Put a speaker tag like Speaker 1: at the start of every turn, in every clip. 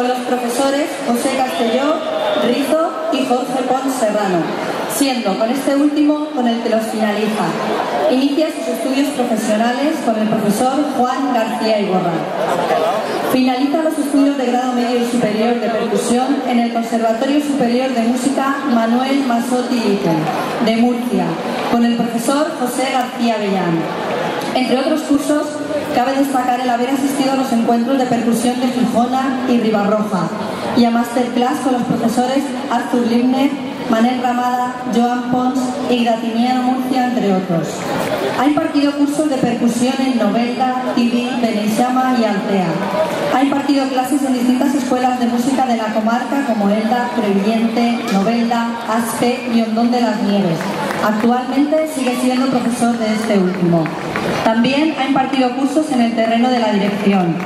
Speaker 1: con los profesores José Castelló, Rizo y Jorge Pons Serrano, siendo con este último con el que los finaliza. Inicia sus estudios profesionales con el profesor Juan García Iborra. Finaliza los estudios de grado medio superior de percusión en el Conservatorio Superior de Música Manuel Masotti de Murcia, con el profesor José García Bellán. Entre otros cursos, cabe destacar el haber asistido a los encuentros de percusión de Gijona y Ribarroja y a masterclass con los profesores Arthur Limner, Manel Ramada, Joan Pons y Gratiniano Murcia, entre otros. Ha impartido cursos de percusión en Novelda, Tibi, Beneixama y Altea. Ha impartido clases en distintas escuelas de música de la comarca como Elda, Crevillente, Novelda, Aspe y Hondón de las Nieves. Actualmente sigue siendo profesor de este último. También ha impartido cursos en el terreno de la dirección.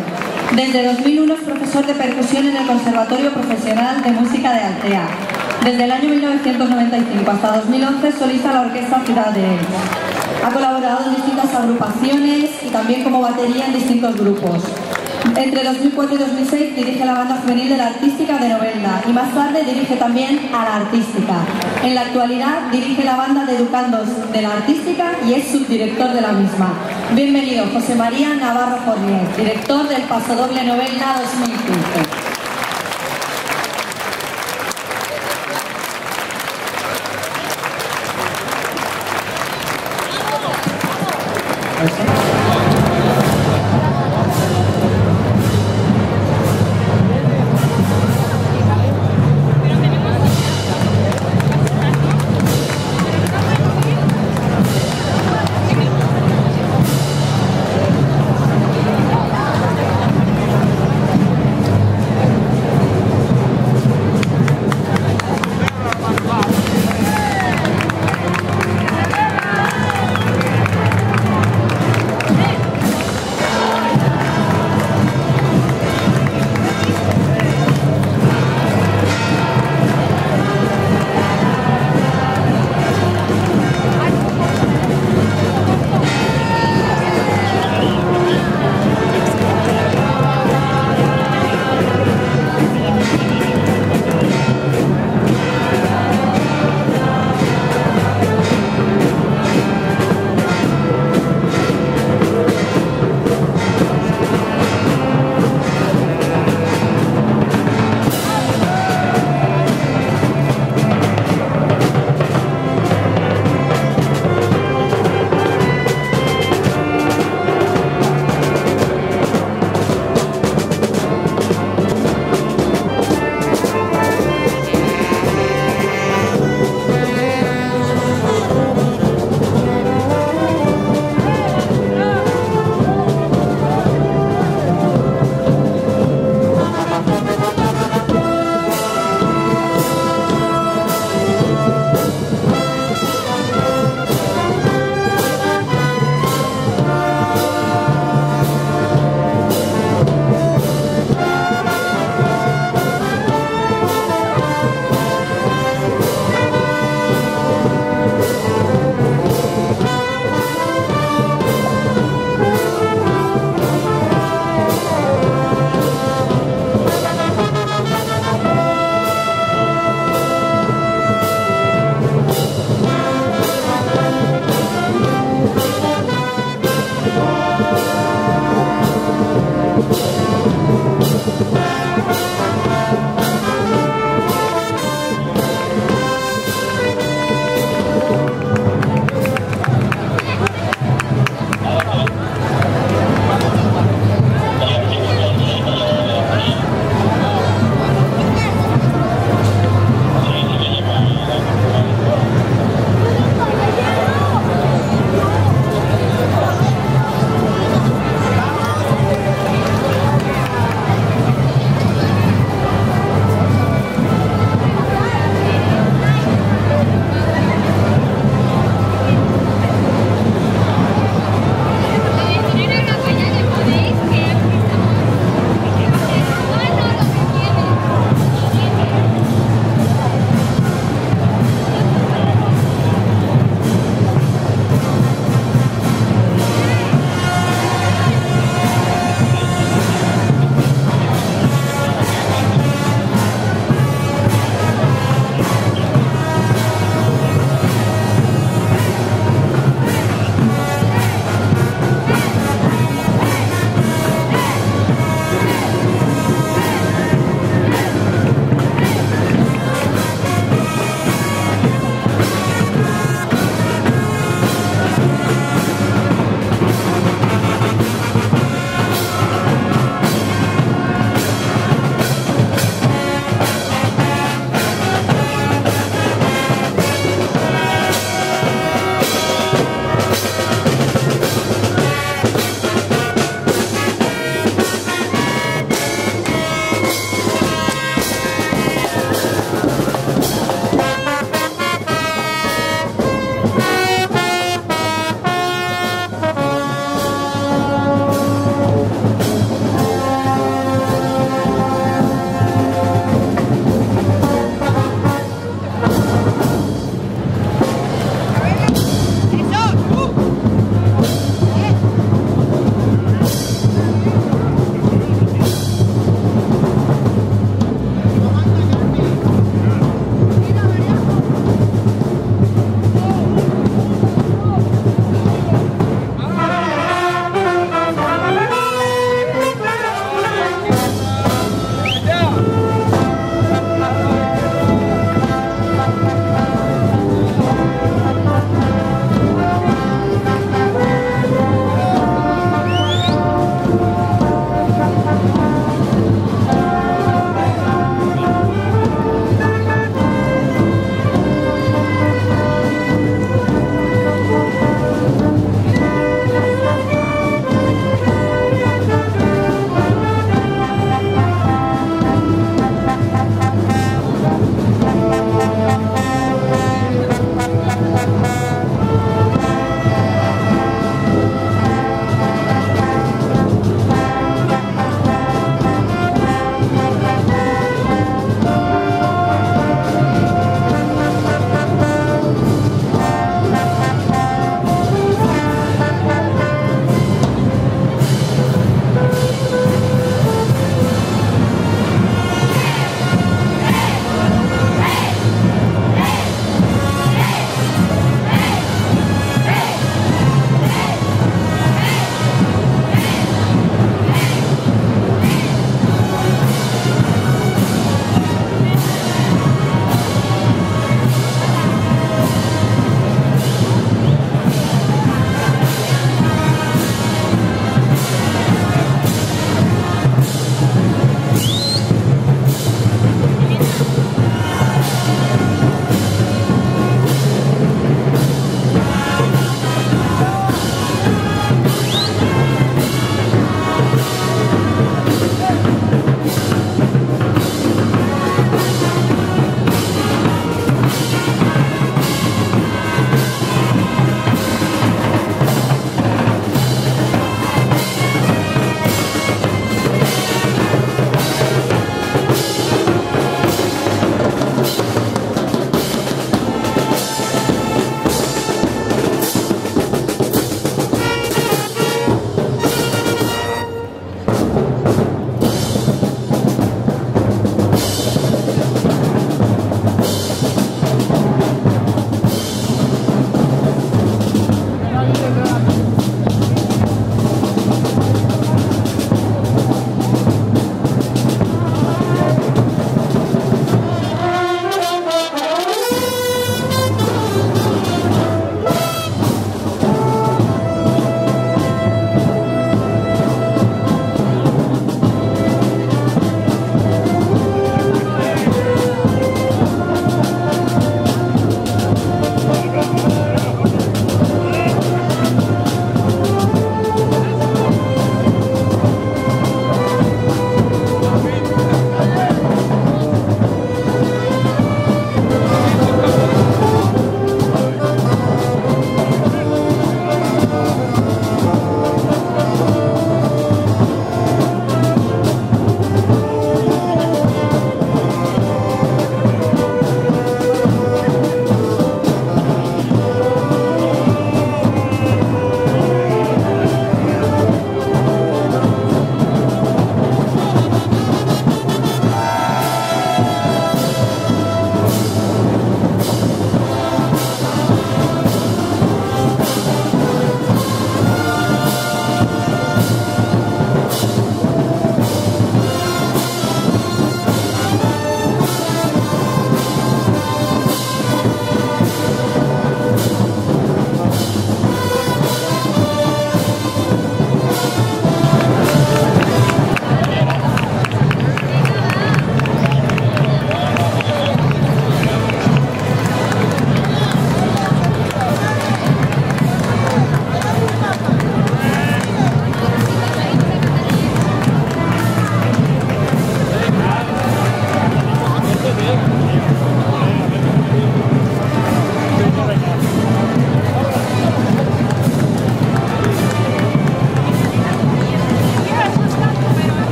Speaker 1: Desde 2001 es profesor de percusión en el Conservatorio Profesional de Música de Altea. Desde el año 1995 hasta 2011 solista la Orquesta Ciudad de Elche. Ha colaborado en distintas agrupaciones y también como batería en distintos grupos. Entre 2004 y 2006 dirige la banda juvenil de la Artística de Novelda y más tarde dirige también a la Artística. En la actualidad dirige la banda de educandos de la Artística y es subdirector de la misma. Bienvenido José María Navarro Fornier, director del Pasodoble Novelda 2015.